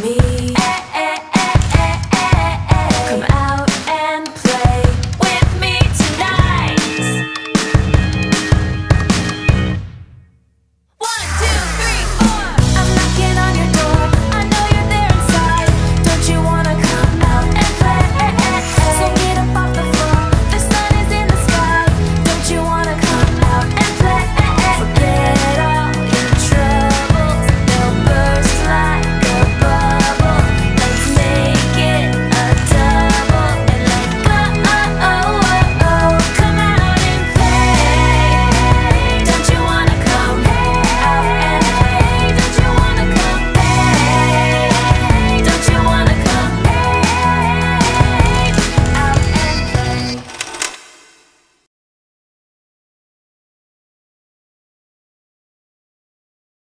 me.